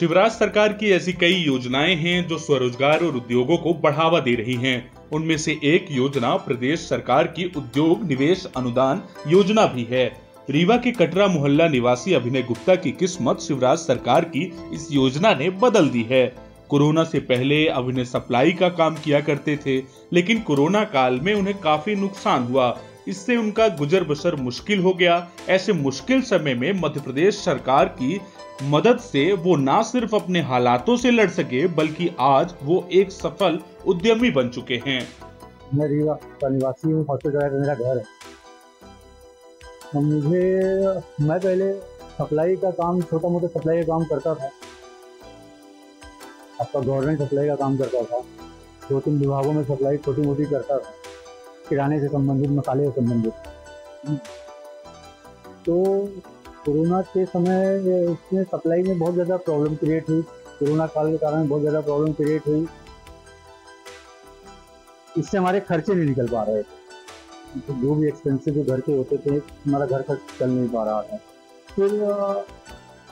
शिवराज सरकार की ऐसी कई योजनाएँ हैं जो स्वरोजगार और उद्योगों को बढ़ावा दे रही हैं। उनमें से एक योजना प्रदेश सरकार की उद्योग निवेश अनुदान योजना भी है। रीवा के कटरा मोहल्ला निवासी अभिनय गुप्ता की किस्मत शिवराज सरकार की इस योजना ने बदल दी है। कोरोना से पहले अभिनय सप्लाई का काम किया करते थे, लेकिन कोरोना काल में उन्हें काफ़ी नुकसान हुआ। इससे उनका गुजर बसर मुश्किल हो गया। ऐसे मुश्किल समय में मध्य प्रदेश सरकार की मदद से वो ना सिर्फ़ अपने हालातों से लड़ सके, बल्कि आज वो एक सफल उद्यमी बन चुके हैं। मैं रीवा का निवासी हूँ मेरा घर है। तो मुझे, मैं पहले सप्लाई का काम छोटा मोटा सप्लाई का काम करता था। आपका गवर्नमेंट सप्लाई का काम करता था। दो तीन विभागों में सप्लाई छोटी मोटी करता था। किराने से संबंधित, मसाले से संबंधित। तो कोरोना के समय उसमें सप्लाई में बहुत ज़्यादा प्रॉब्लम क्रिएट हुई। कोरोना काल के कारण बहुत ज़्यादा प्रॉब्लम क्रिएट हुई। इससे हमारे खर्चे नहीं निकल पा रहे थे। तो जो भी एक्सपेंसिव घर के होते थे, हमारा घर खर्च चल नहीं पा रहा था। फिर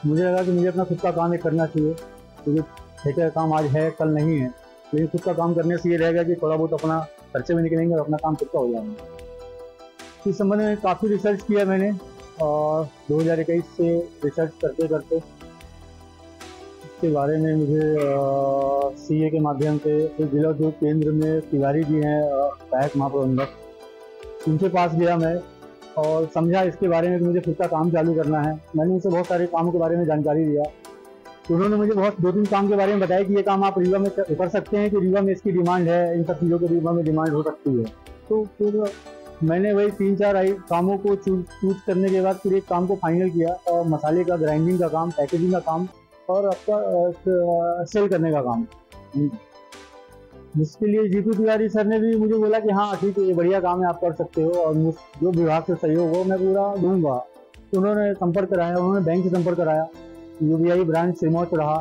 मुझे लगा कि मुझे अपना खुद का काम एक करना चाहिए। क्योंकि ठेके का काम आज है, कल नहीं है। लेकिन खुद का काम करने से ये रहेगा कि थोड़ा बहुत अपना खर्चे भी निकलेंगे और अपना काम खुद का हो जाएँगे। इस संबंध में काफ़ी रिसर्च किया मैंने और दो हज़ार इक्कीस से रिसर्च करते करते, इसके बारे में मुझे सी ए के माध्यम से फिर जिला उद्योग केंद्र में तिवारी जी हैं सहायक महाप्रबंधक उनके पास गया मैं और समझा इसके बारे में कि मुझे खुद का काम चालू करना है। मैंने उनसे बहुत सारे कामों के बारे में जानकारी तो उन्होंने मुझे बहुत, दो तीन काम के बारे में बताया कि ये काम आप रीवा में कर सकते हैं कि रीवा में इसकी डिमांड है, इन सब चीज़ों की रीवा में डिमांड हो सकती है। तो फिर मैंने वही तीन चार आई, कामों को चूज़ चूज़ करने के बाद फिर एक काम को फाइनल किया और मसाले का, ग्राइंडिंग का काम, पैकेजिंग का काम और आपका सेल करने का काम। जिसके लिए जीतू तिवारी सर ने भी मुझे बोला कि हाँ ठीक है, ये बढ़िया काम है, आप कर सकते हो और जो विभाग से सहयोग हो, मैं पूरा दूँगा। उन्होंने संपर्क कराया, उन्होंने बैंक से संपर्क कराया। यूबीआई ब्रांच सिमोच रहा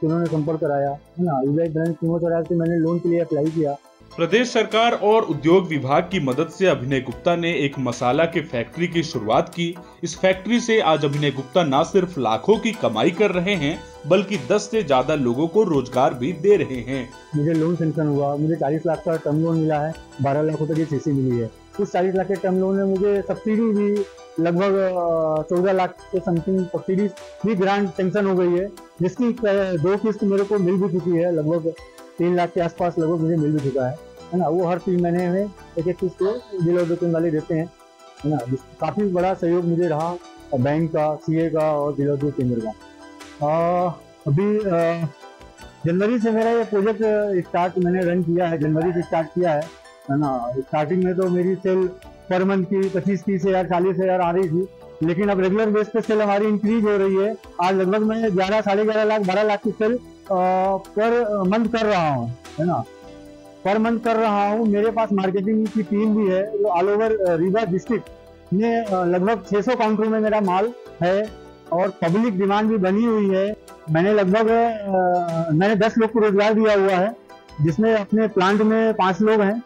तो उन्होंने संपर्क कराया है ना? यू ब्रांच सिमोच रहा तो मैंने लोन के लिए अप्लाई किया। प्रदेश सरकार और उद्योग विभाग की मदद से अभिनय गुप्ता ने एक मसाला के फैक्ट्री की शुरुआत की। इस फैक्ट्री से आज अभिनय गुप्ता न सिर्फ़ लाखों की कमाई कर रहे हैं बल्कि 10 से ज़्यादा लोगों को रोज़गार भी दे रहे हैं। मुझे लोन सेंक्शन हुआ मुझे 40 लाख का टर्म लोन मिला है 12 लाख रुपए की सीसी मिली है। उस 40 लाख के टर्म लोन में मुझे सब्सिडी भी लगभग चौदह लाख के समथिंग सब्सिडी भी ग्रांट सेंक्शन हो गई है, जिसकी दो किस्त मेरे को मिल भी चुकी है, लगभग तीन लाख के आसपास लगभग मुझे मिल भी चुका है है ना? वो हर तीन महीने में एक एक किस्त को जिला उद्योग वाले देते हैं, है ना? काफ़ी बड़ा सहयोग मुझे रहा बैंक का सीए का और जिला उद्योग केंद्र का। अभी जनवरी से मेरा ये प्रोजेक्ट स्टार्ट मैंने रन किया है, जनवरी से स्टार्ट किया है है ना? स्टार्टिंग में तो मेरी सेल पर मंथ की पच्चीस, तीस हज़ार, चालीस हज़ार आ रही थी। लेकिन अब रेगुलर बेस पे सेल हमारी इंक्रीज हो रही है। आज लगभग मैं ग्यारह, साढ़े ग्यारह लाख, बारह लाख की सेल पर मंथ कर रहा हूँ, है ना? पर मंथ कर रहा हूँ। मेरे पास मार्केटिंग की टीम भी है, जो ऑल ओवर रीवा डिस्ट्रिक्ट में लगभग 600 काउंटरों में मेरा माल है और पब्लिक डिमांड भी बनी हुई है। मैंने लगभग मैंने 10 लोग को रोज़गार दिया हुआ है, जिसमें अपने प्लांट में पाँच लोग हैं।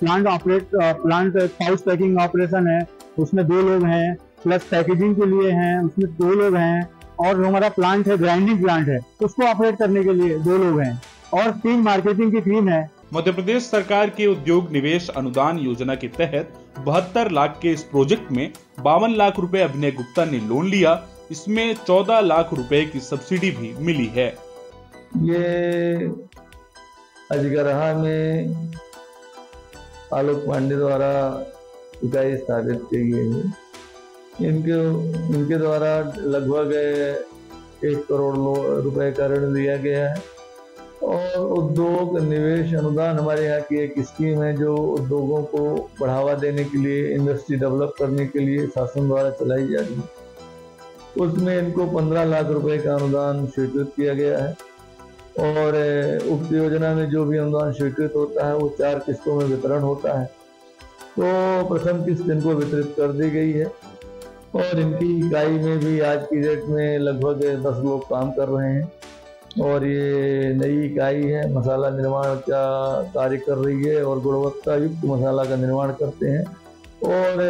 Plant operate plant pouch packing operation है उसमें दो लोग हैं प्लस पैकेजिंग के लिए हैं उसमें दो लोग हैं और जो हमारा प्लांट है ग्राइंडिंग प्लांट है उसको ऑपरेट करने के लिए दो लोग हैं और तीन मार्केटिंग की टीम है। मध्य प्रदेश सरकार के उद्योग निवेश अनुदान योजना के तहत बहत्तर लाख के इस प्रोजेक्ट में बावन लाख रुपए अभिनय गुप्ता ने लोन लिया। इसमें चौदह लाख रुपए की सब्सिडी भी मिली है। ये अजगरहा में आलोक पांडे द्वारा इकाई स्थापित की गई है। इनके इनके द्वारा लगभग एक करोड़ रुपए का ऋण दिया गया है। और उद्योग निवेश अनुदान हमारे यहाँ की एक स्कीम है जो उद्योगों को बढ़ावा देने के लिए, इंडस्ट्री डेवलप करने के लिए शासन द्वारा चलाई जा रही है। उसमें इनको 15 लाख रुपए का अनुदान स्वीकृत किया गया है। और उक्त योजना में जो भी अनुदान स्वीकृत होता है, वो चार किस्तों में वितरण होता है। तो प्रथम किस्त इनको वितरित कर दी गई है और इनकी इकाई में भी आज की डेट में लगभग दस लोग काम कर रहे हैं और ये नई इकाई है, मसाला निर्माण का कार्य कर रही है और गुणवत्ता युक्त मसाला का निर्माण करते हैं और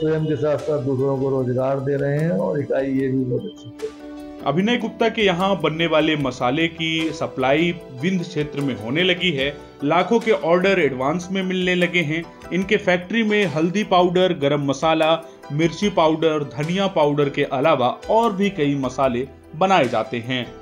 स्वयं के साथ साथ दूसरों को रोज़गार दे रहे हैं और इकाई ये भी बहुत अच्छी है। अभिनय गुप्ता के यहाँ बनने वाले मसाले की सप्लाई विंध्य क्षेत्र में होने लगी है। लाखों के ऑर्डर एडवांस में मिलने लगे हैं। इनके फैक्ट्री में हल्दी पाउडर, गरम मसाला, मिर्ची पाउडर, धनिया पाउडर के अलावा और भी कई मसाले बनाए जाते हैं।